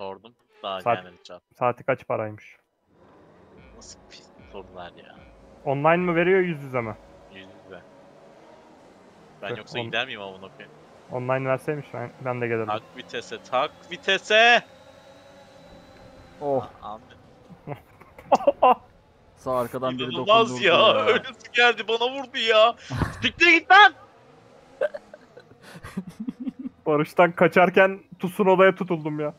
Sordum. Daha Saat- gelmedi cevap. Saati kaç paraymış? Nasıl pis sorular ya. Online mı veriyor yüz yüze mi? Yüz yüze. Ben Tüh, yoksa on- gider miyim amına koyayım? Online verseymiş ben, ben de gelirdim. Tak vitese, tak vitese. Oh ah, Anladım. sağ arkadan biri İnanılmaz dokundu. ya. Öylesi geldi bana vurdu ya. Siktir git lan. Barış'tan kaçarken Tusun odaya tutuldum ya.